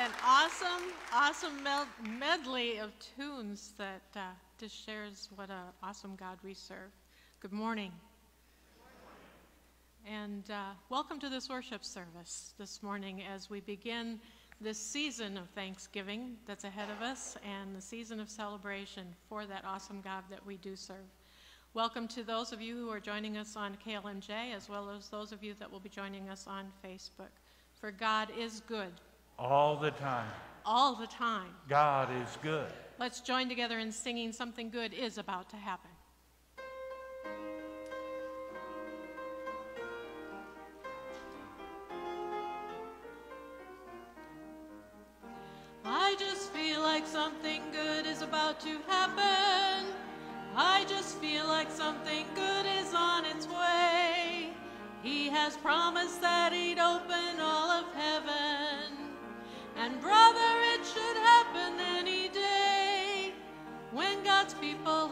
an awesome, awesome medley of tunes that uh, just shares what an awesome God we serve. Good morning. And uh, welcome to this worship service this morning as we begin this season of Thanksgiving that's ahead of us and the season of celebration for that awesome God that we do serve. Welcome to those of you who are joining us on KLMJ as well as those of you that will be joining us on Facebook. For God is good all the time. All the time. God is good. Let's join together in singing Something Good is About to Happen. I just feel like something good is about to happen. I just feel like something good is on its way. He has promised that he'd open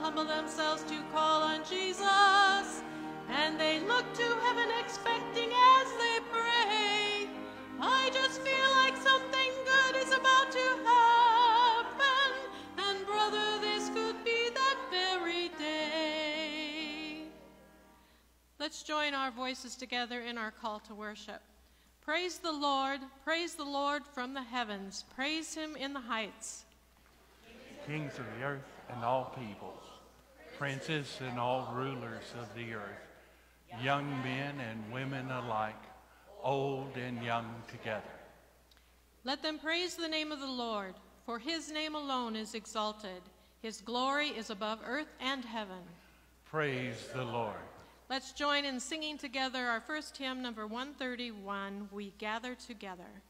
humble themselves to call on Jesus and they look to heaven expecting as they pray. I just feel like something good is about to happen, and brother, this could be that very day. Let's join our voices together in our call to worship. Praise the Lord, praise the Lord from the heavens, praise him in the heights. Kings of the earth and all peoples, princes and all rulers of the earth, young men and women alike, old and young together. Let them praise the name of the Lord, for his name alone is exalted. His glory is above earth and heaven. Praise the Lord. Let's join in singing together our first hymn, number 131, We Gather Together.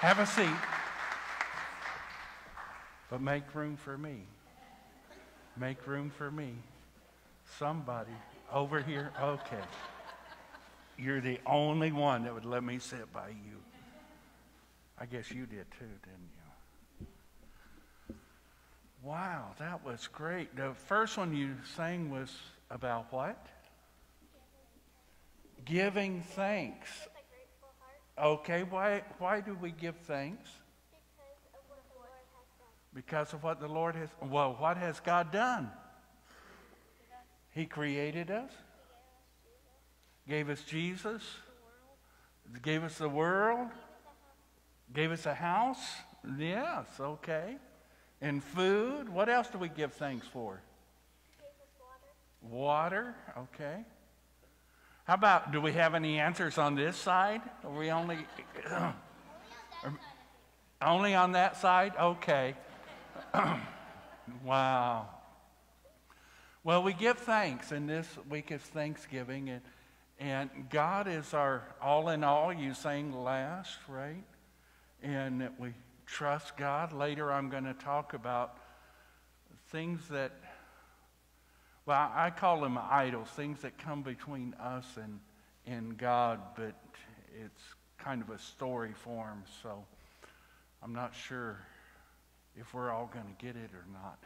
Have a seat. But make room for me. Make room for me. Somebody over here. Okay. You're the only one that would let me sit by you. I guess you did too, didn't you? Wow, that was great. The first one you sang was about what? Giving thanks. Okay, why, why do we give thanks? Because of what the Lord has, done. well, what has God done? He created us, gave us Jesus, gave us the world, gave us a house. Yes, okay. And food. What else do we give thanks for? Water. Water, okay. How about, do we have any answers on this side? Are we only, only on that side? Okay. wow. Well, we give thanks in this week of Thanksgiving, and, and God is our all in all. You sang last, right? And that we trust God. Later, I'm going to talk about things that, well, I call them idols, things that come between us and, and God, but it's kind of a story form, so I'm not sure if we're all going to get it or not.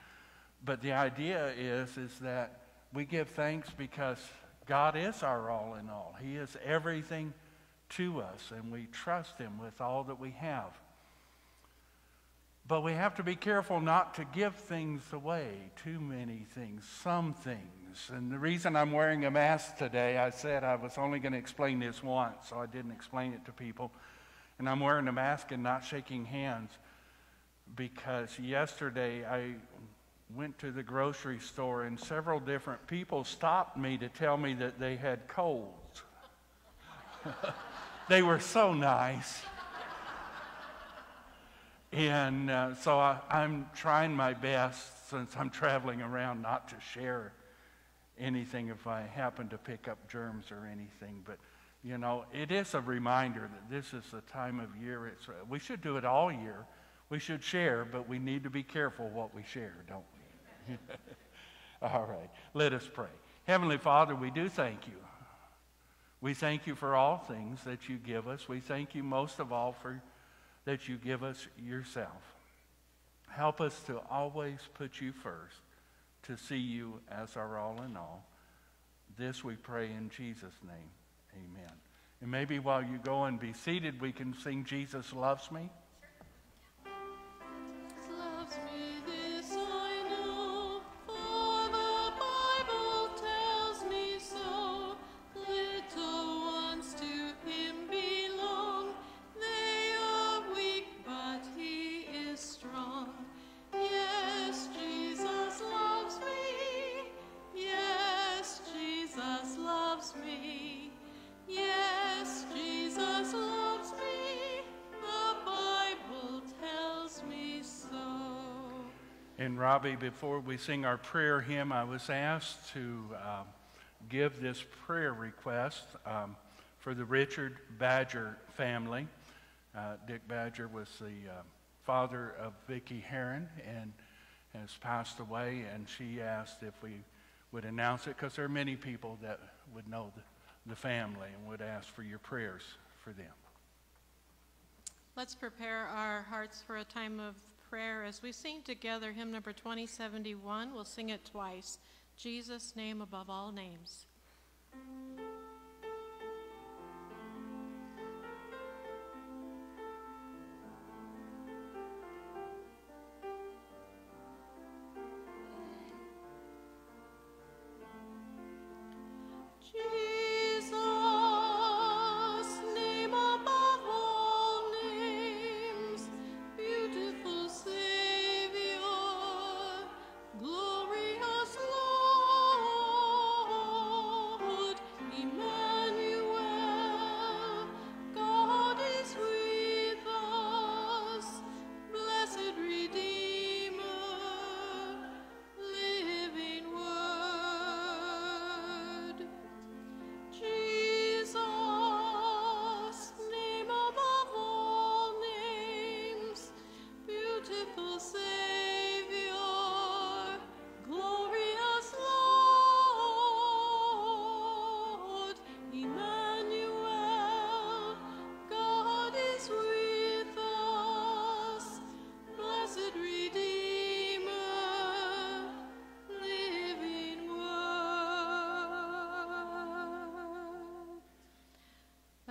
But the idea is, is that we give thanks because God is our all in all. He is everything to us, and we trust Him with all that we have. But we have to be careful not to give things away, too many things, some things. And the reason I'm wearing a mask today, I said I was only going to explain this once, so I didn't explain it to people. And I'm wearing a mask and not shaking hands because yesterday I went to the grocery store and several different people stopped me to tell me that they had colds. they were so nice. And uh, so I, I'm trying my best since I'm traveling around not to share anything if I happen to pick up germs or anything. But, you know, it is a reminder that this is the time of year. It's, uh, we should do it all year. We should share, but we need to be careful what we share, don't we? all right, let us pray. Heavenly Father, we do thank you. We thank you for all things that you give us. We thank you most of all for that you give us yourself. Help us to always put you first, to see you as our all in all. This we pray in Jesus' name. Amen. And maybe while you go and be seated, we can sing Jesus Loves Me. Before we sing our prayer hymn, I was asked to uh, give this prayer request um, for the Richard Badger family. Uh, Dick Badger was the uh, father of Vicki Heron and has passed away, and she asked if we would announce it because there are many people that would know the, the family and would ask for your prayers for them. Let's prepare our hearts for a time of prayer as we sing together hymn number 2071. We'll sing it twice. Jesus' name above all names.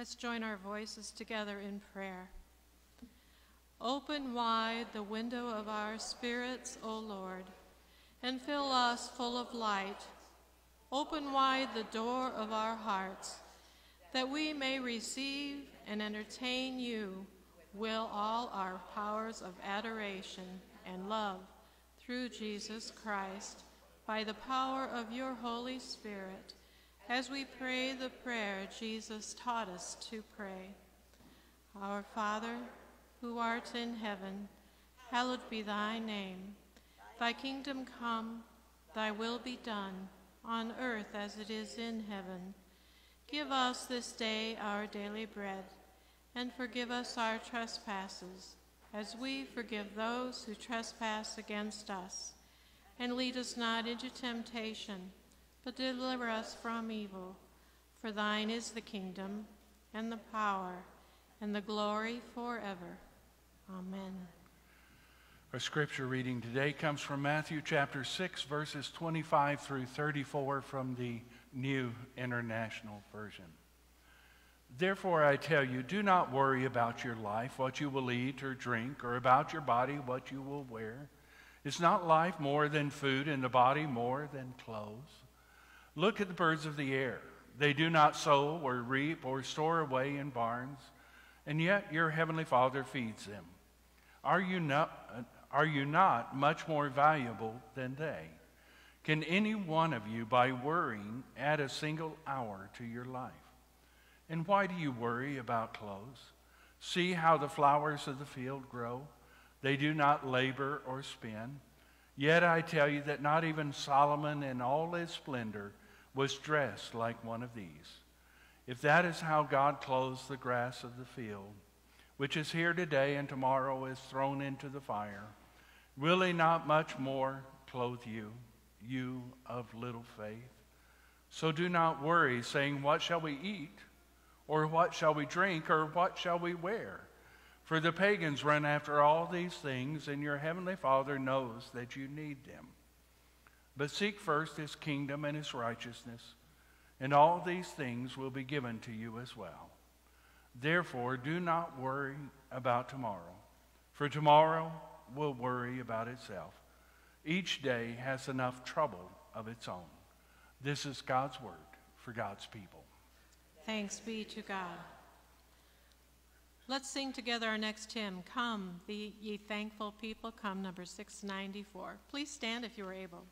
Let's join our voices together in prayer. Open wide the window of our spirits, O Lord, and fill us full of light. Open wide the door of our hearts, that we may receive and entertain you will all our powers of adoration and love through Jesus Christ, by the power of your Holy Spirit, as we pray the prayer Jesus taught us to pray. Our Father, who art in heaven, hallowed be thy name. Thy kingdom come, thy will be done, on earth as it is in heaven. Give us this day our daily bread, and forgive us our trespasses as we forgive those who trespass against us. And lead us not into temptation, but deliver us from evil. For thine is the kingdom, and the power, and the glory forever. Amen. Our scripture reading today comes from Matthew chapter 6, verses 25 through 34 from the New International Version. Therefore, I tell you, do not worry about your life, what you will eat or drink, or about your body, what you will wear. Is not life more than food, and the body more than clothes? Look at the birds of the air. They do not sow or reap or store away in barns, and yet your heavenly Father feeds them. Are you not, are you not much more valuable than they? Can any one of you, by worrying, add a single hour to your life? And why do you worry about clothes? See how the flowers of the field grow. They do not labor or spin. Yet I tell you that not even Solomon in all his splendor was dressed like one of these. If that is how God clothes the grass of the field, which is here today and tomorrow is thrown into the fire, will he not much more clothe you, you of little faith? So do not worry, saying, What shall we eat? Or what shall we drink? Or what shall we wear? For the pagans run after all these things, and your heavenly Father knows that you need them. But seek first his kingdom and his righteousness, and all these things will be given to you as well. Therefore, do not worry about tomorrow, for tomorrow will worry about itself. Each day has enough trouble of its own. This is God's word for God's people. Thanks be to God. Let's sing together our next hymn, Come, Be Ye Thankful People, come, number 694. Please stand if you are able.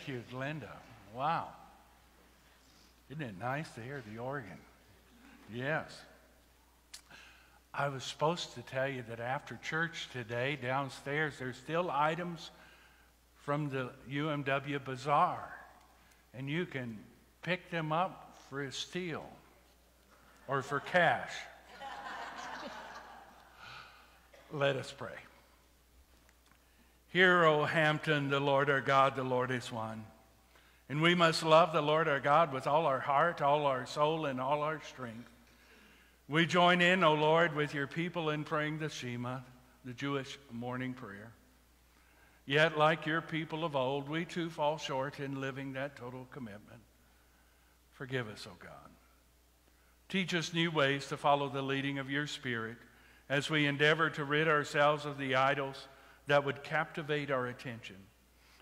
Thank you, Glenda. Wow. Isn't it nice to hear the organ? Yes. I was supposed to tell you that after church today, downstairs, there's still items from the UMW Bazaar, and you can pick them up for a steal or for cash. Let us pray. Hear, O Hampton, the Lord our God, the Lord is one. And we must love the Lord our God with all our heart, all our soul, and all our strength. We join in, O Lord, with your people in praying the Shema, the Jewish morning prayer. Yet, like your people of old, we too fall short in living that total commitment. Forgive us, O God. Teach us new ways to follow the leading of your Spirit as we endeavor to rid ourselves of the idols that would captivate our attention,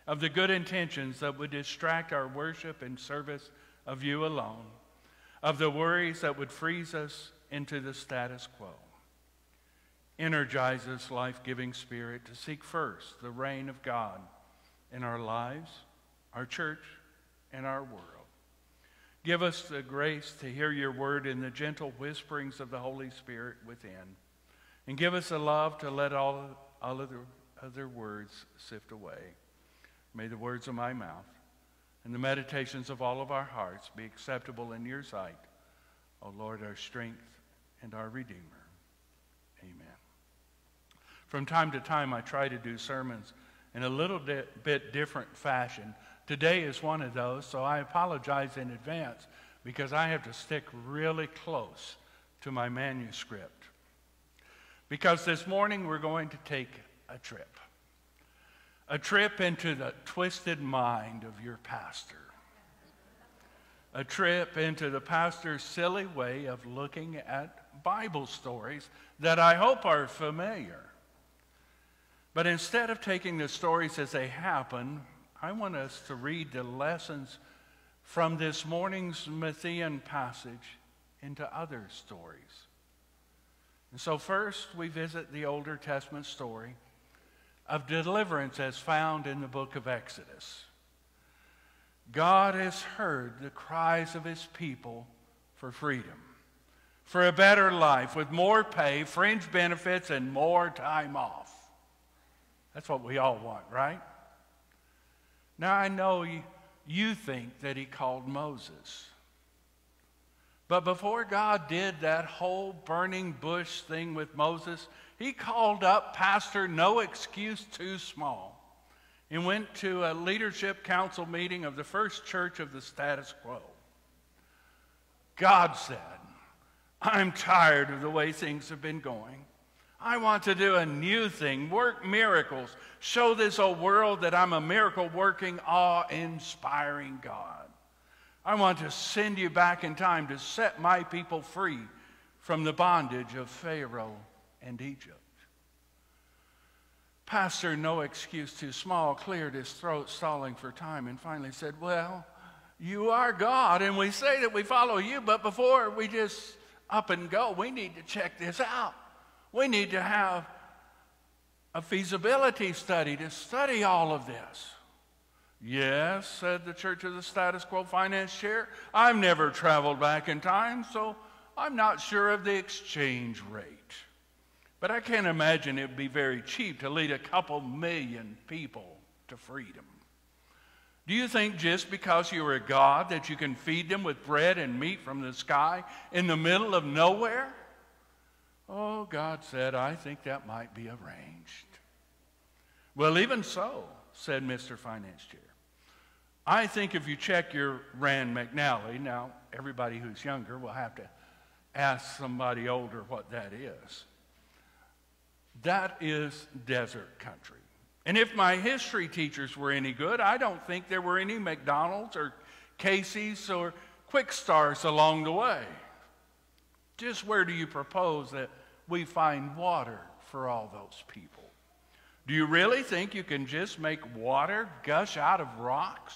of the good intentions that would distract our worship and service of you alone, of the worries that would freeze us into the status quo. Energize us, life giving Spirit, to seek first the reign of God in our lives, our church, and our world. Give us the grace to hear your word in the gentle whisperings of the Holy Spirit within. And give us a love to let all, all other, other words sift away. May the words of my mouth and the meditations of all of our hearts be acceptable in your sight, O Lord, our strength and our Redeemer. Amen. From time to time, I try to do sermons in a little bit different fashion. Today is one of those, so I apologize in advance because I have to stick really close to my manuscript because this morning we're going to take a trip. A trip into the twisted mind of your pastor. A trip into the pastor's silly way of looking at Bible stories that I hope are familiar. But instead of taking the stories as they happen, I want us to read the lessons from this morning's Matthean passage into other stories. And so, first, we visit the Older Testament story of deliverance as found in the book of Exodus. God has heard the cries of his people for freedom, for a better life with more pay, fringe benefits, and more time off. That's what we all want, right? Now, I know you, think that he called Moses. But before God did that whole burning bush thing with Moses, he called up Pastor No Excuse Too Small and went to a leadership council meeting of the first church of the status quo. God said, I'm tired of the way things have been going. I want to do a new thing, work miracles, show this old world that I'm a miracle working, awe inspiring God. I want to send you back in time to set my people free from the bondage of Pharaoh and Egypt. Pastor, no excuse too small, cleared his throat, stalling for time, and finally said, Well, you are God, and we say that we follow you, but before we just up and go, we need to check this out. We need to have a feasibility study to study all of this. Yes, said the Church of the Status Quo finance chair. I've never traveled back in time, so I'm not sure of the exchange rate. But I can't imagine it would be very cheap to lead a couple million people to freedom. Do you think just because you're a God that you can feed them with bread and meat from the sky in the middle of nowhere? Oh, God said, I think that might be arranged. Well, even so, said Mr. Finance Chair. I think if you check your Rand McNally, now everybody who's younger will have to ask somebody older what that is. That is desert country. And if my history teachers were any good, I don't think there were any McDonald's or Casey's or Quick Starts along the way. Just where do you propose that we find water for all those people? Do you really think you can just make water gush out of rocks?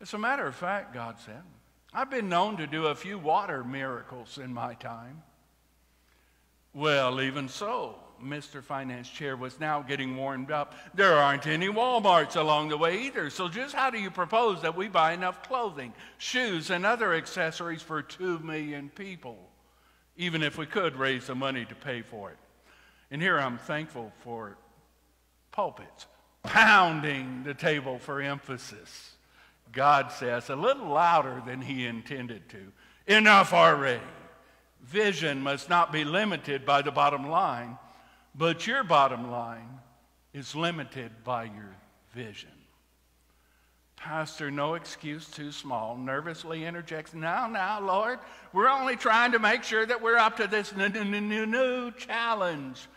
As a matter of fact, God said, I've been known to do a few water miracles in my time. Well, even so, Mr. Finance Chair was now getting warmed up, there aren't any Walmarts along the way either. So, just how do you propose that we buy enough clothing, shoes, and other accessories for two million people, even if we could raise the money to pay for it? And here I'm thankful for pulpits pounding the table for emphasis. God says a little louder than he intended to. Enough already. Vision must not be limited by the bottom line, but your bottom line is limited by your vision. Pastor, no excuse too small, nervously interjects, Now, now, Lord, we're only trying to make sure that we're up to this new, new, new challenge.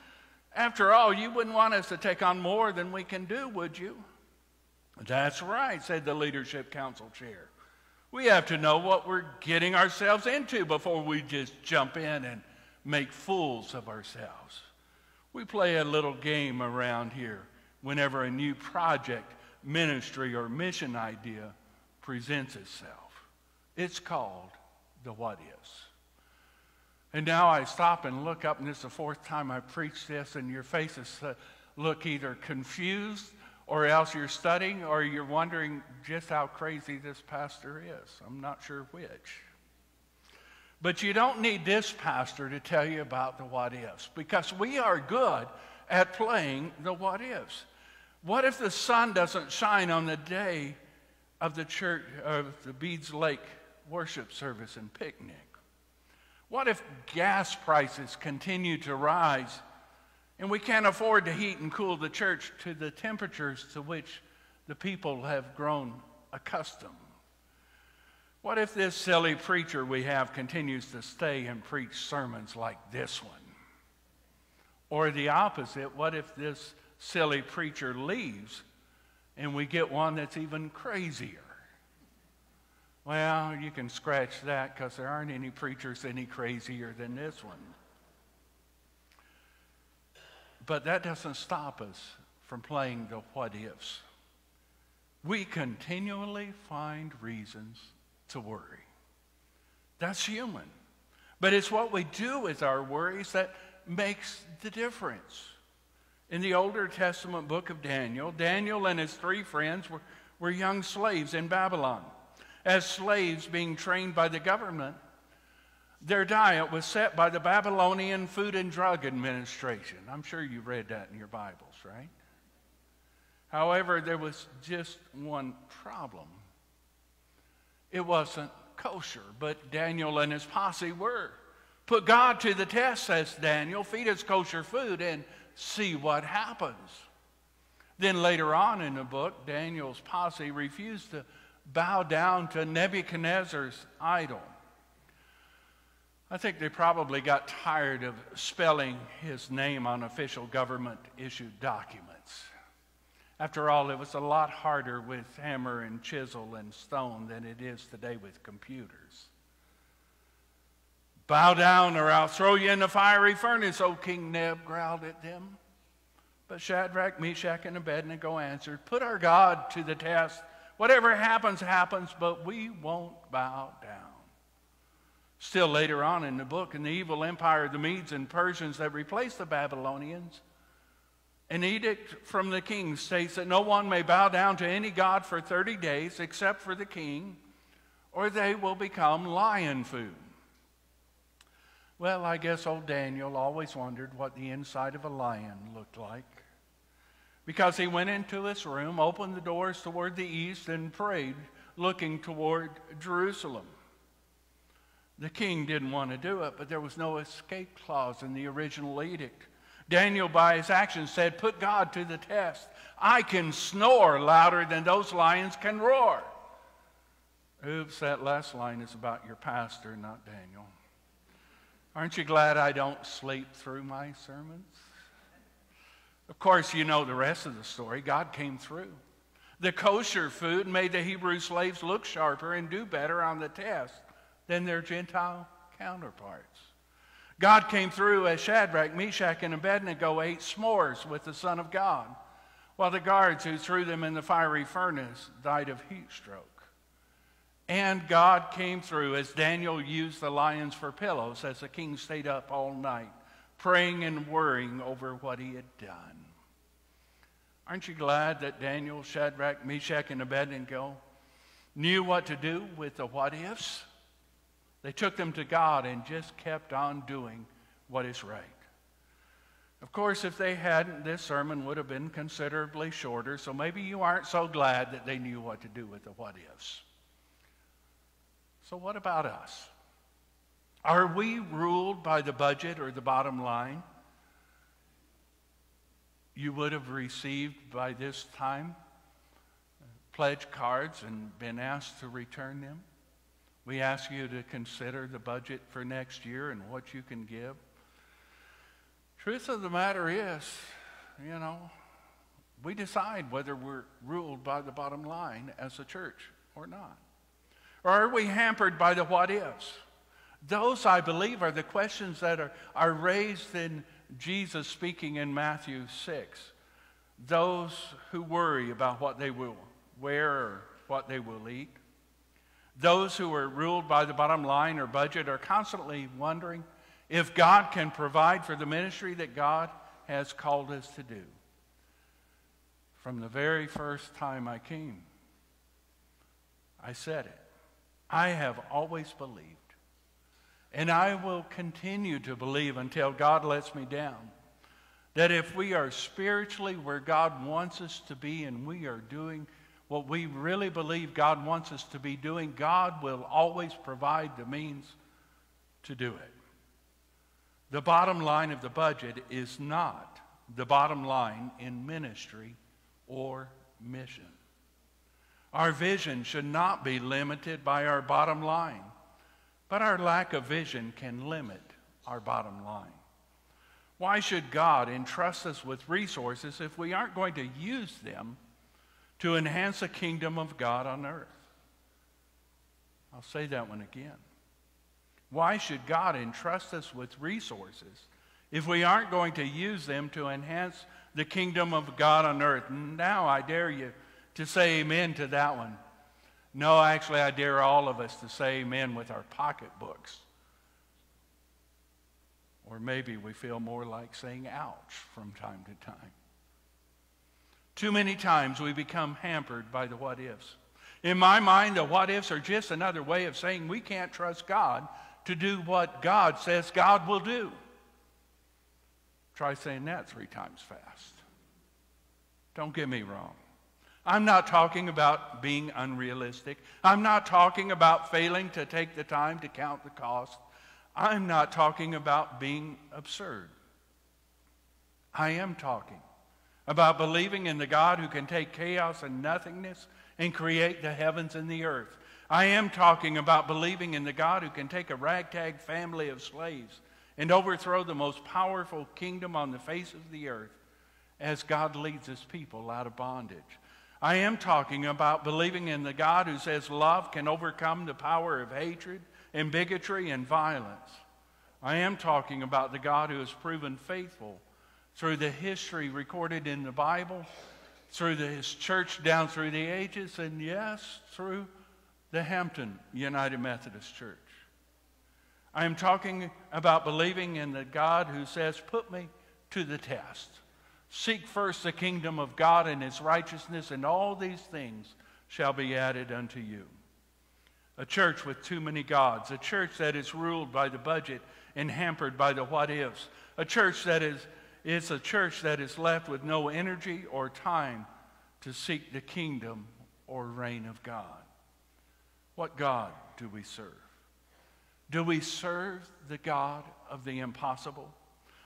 After all, you wouldn't want us to take on more than we can do, would you? That's right, said the leadership council chair. We have to know what we're getting ourselves into before we just jump in and make fools of ourselves. We play a little game around here whenever a new project, ministry, or mission idea presents itself. It's called the what ifs. And now I stop and look up, and this is the fourth time I preach this, and your faces look either confused or else you're studying or you're wondering just how crazy this pastor is. I'm not sure which. But you don't need this pastor to tell you about the what ifs because we are good at playing the what ifs. What if the sun doesn't shine on the day of the church of the Beeds Lake worship service and picnic? What if gas prices continue to rise and we can't afford to heat and cool the church to the temperatures to which the people have grown accustomed? What if this silly preacher we have continues to stay and preach sermons like this one? Or the opposite, what if this silly preacher leaves and we get one that's even crazier? Well, you can scratch that because there aren't any preachers any crazier than this one. But that doesn't stop us from playing the what ifs. We continually find reasons to worry. That's human. But it's what we do with our worries that makes the difference. In the Older Testament book of Daniel, Daniel and his three friends were, were young slaves in Babylon as slaves being trained by the government. Their diet was set by the Babylonian Food and Drug Administration. I'm sure you've read that in your Bibles, right? However, there was just one problem. It wasn't kosher, but Daniel and his posse were. Put God to the test, says Daniel. Feed us kosher food and see what happens. Then later on in the book, Daniel's posse refused to bow down to Nebuchadnezzar's idol. I think they probably got tired of spelling his name on official government issued documents. After all, it was a lot harder with hammer and chisel and stone than it is today with computers. Bow down or I'll throw you in the fiery furnace, O King Neb growled at them. But Shadrach, Meshach, and Abednego answered, Put our God to the test Whatever happens, happens, but we won't bow down. Still later on in the book, in the evil empire of the Medes and Persians that replaced the Babylonians, an edict from the king states that no one may bow down to any god for 30 days except for the king, or they will become lion food. Well, I guess old Daniel always wondered what the inside of a lion looked like because he went into this room, opened the doors toward the east, and prayed, looking toward Jerusalem. The king didn't want to do it, but there was no escape clause in the original edict. Daniel, by his actions, said, Put God to the test. I can snore louder than those lions can roar. Oops, that last line is about your pastor, not Daniel. Aren't you glad I don't sleep through my sermons? Of course, you know the rest of the story. God came through. The kosher food made the Hebrew slaves look sharper and do better on the test than their Gentile counterparts. God came through as Shadrach, Meshach, and Abednego ate s'mores with the Son of God, while the guards who threw them in the fiery furnace died of heat stroke. And God came through as Daniel used the lions for pillows as the king stayed up all night praying and worrying over what he had done. Aren't you glad that Daniel, Shadrach, Meshach, and Abednego knew what to do with the what ifs? They took them to God and just kept on doing what is right. Of course, if they hadn't, this sermon would have been considerably shorter, so maybe you aren't so glad that they knew what to do with the what ifs. So, what about us? Are we ruled by the budget or the bottom line? You would have received by this time pledge cards and been asked to return them. We ask you to consider the budget for next year and what you can give. Truth of the matter is, you know, we decide whether we're ruled by the bottom line as a church or not. Or are we hampered by the what ifs? Those, I believe, are the questions that are, are raised in Jesus speaking in Matthew 6. Those who worry about what they will wear or what they will eat. Those who are ruled by the bottom line or budget are constantly wondering if God can provide for the ministry that God has called us to do. From the very first time I came, I said it. I have always believed, and I will continue to believe until God lets me down, that if we are spiritually where God wants us to be and we are doing what we really believe God wants us to be doing, God will always provide the means to do it. The bottom line of the budget is not the bottom line in ministry or mission. Our vision should not be limited by our bottom line, but our lack of vision can limit our bottom line. Why should God entrust us with resources if we aren't going to use them to enhance the kingdom of God on earth? I'll say that one again. Why should God entrust us with resources if we aren't going to use them to enhance the kingdom of God on earth? Now I dare you to say amen to that one. No, actually, I dare all of us to say amen with our pocketbooks. Or maybe we feel more like saying ouch from time to time. Too many times we become hampered by the what ifs. In my mind, the what ifs are just another way of saying we can't trust God to do what God says God will do. Try saying that three times fast. Don't get me wrong. I'm not talking about being unrealistic. I'm not talking about failing to take the time to count the cost. I'm not talking about being absurd. I am talking about believing in the God who can take chaos and nothingness and create the heavens and the earth. I am talking about believing in the God who can take a ragtag family of slaves and overthrow the most powerful kingdom on the face of the earth as God leads his people out of bondage. I am talking about believing in the God who says love can overcome the power of hatred and bigotry and violence. I am talking about the God who has proven faithful through the history recorded in the Bible, through the, his church down through the ages, and yes, through the Hampton United Methodist Church. I am talking about believing in the God who says, Put me to the test. Seek first the kingdom of God and his righteousness, and all these things shall be added unto you. A church with too many gods, a church that is ruled by the budget and hampered by the what ifs, a church that is it's a church that is left with no energy or time to seek the kingdom or reign of God. What God do we serve? Do we serve the God of the impossible?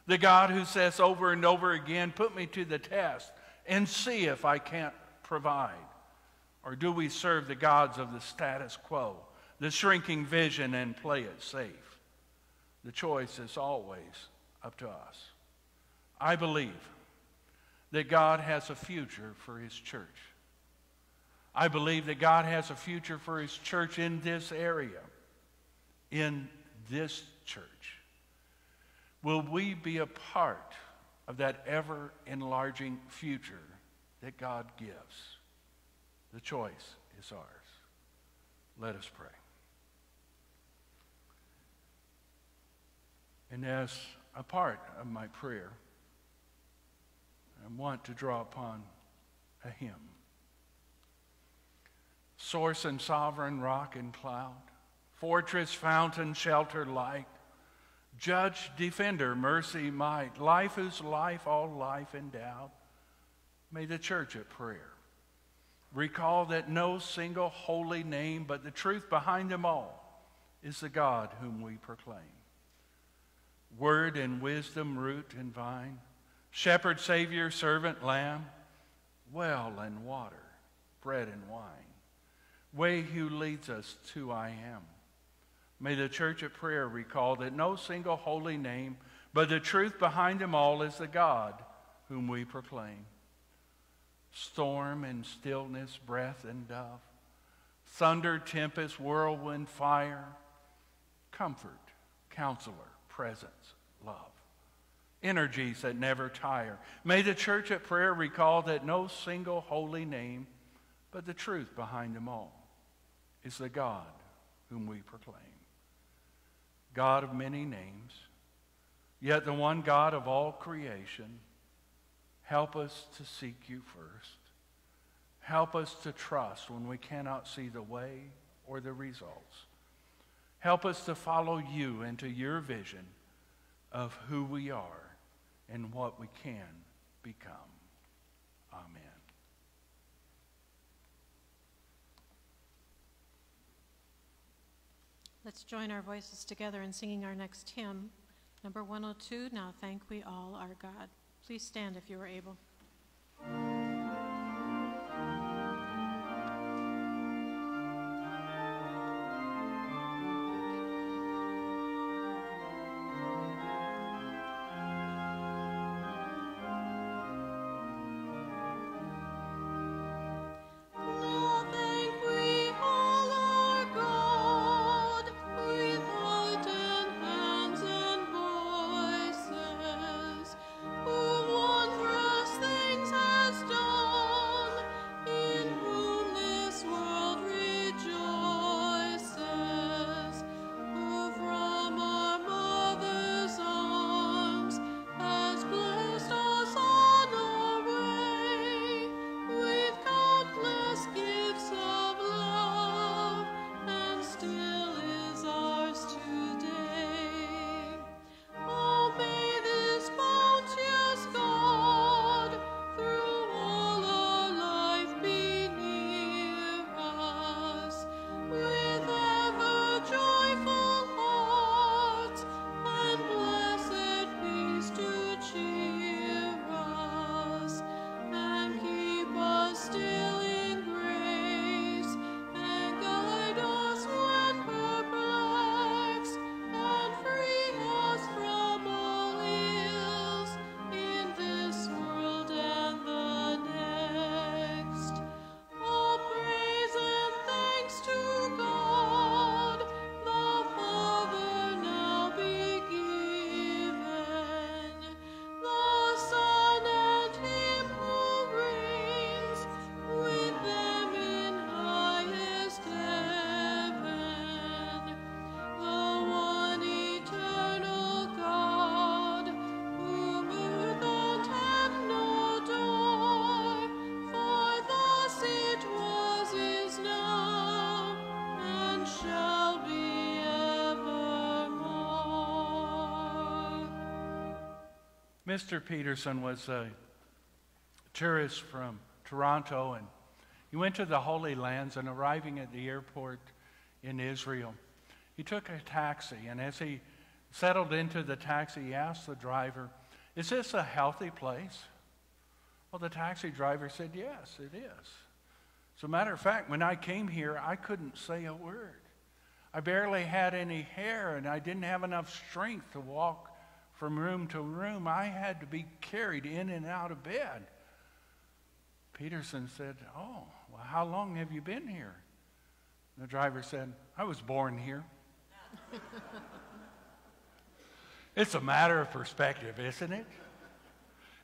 The God who says over and over again, Put me to the test and see if I can't provide? Or do we serve the gods of the status quo, the shrinking vision, and play it safe? The choice is always up to us. I believe that God has a future for His church. I believe that God has a future for his church in this area, in this church. Will we be a part of that ever enlarging future that God gives? The choice is ours. Let us pray. And as a part of my prayer, I want to draw upon a hymn. Source and sovereign rock and cloud, fortress, fountain, shelter, light, judge, defender, mercy, might, life is life, all life endowed. May the church at prayer recall that no single holy name, but the truth behind them all is the God whom we proclaim. Word and wisdom, root and vine, shepherd, savior, servant, lamb, well and water, bread and wine, way who leads us to I am. May the church at prayer recall that no single holy name, but the truth behind them all is the God whom we proclaim. Storm and stillness, breath and dove, thunder, tempest, whirlwind, fire, comfort, counselor, presence, love energies that never tire. May the church at prayer recall that no single holy name, but the truth behind them all, is the God whom we proclaim. God of many names, yet the one God of all creation, help us to seek you first. Help us to trust when we cannot see the way or the results. Help us to follow you into your vision of who we are and what we can become. Amen. Let's join our voices together in singing our next hymn, number 102, Now Thank We All Our God. Please stand if you are able. Mr. Peterson was a tourist from Toronto, and he went to the Holy Lands, and arriving at the airport in Israel, he took a taxi, and as he settled into the taxi, he asked the driver, Is this a healthy place? Well, the taxi driver said, Yes, it is. As a matter of fact, when I came here, I couldn't say a word. I barely had any hair, and I didn't have enough strength to walk from room to room. I had to be carried in and out of bed. Peterson said, Oh, well, how long have you been here? The driver said, I was born here. it's a matter of perspective, isn't it?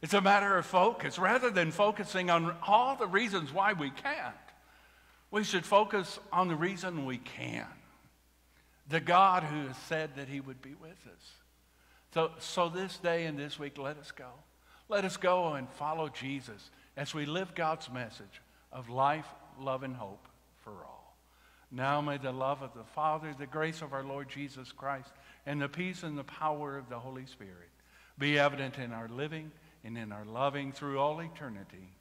It's a matter of focus. Rather than focusing on all the reasons why we can't, we should focus on the reason we can. The God who has said that he would be with us So, so this day and this week, let us go. Let us go and follow Jesus as we live God's message of life, love, and hope for all. Now may the love of the Father, the grace of our Lord Jesus Christ, and the peace and the power of the Holy Spirit be evident in our living and in our loving through all eternity.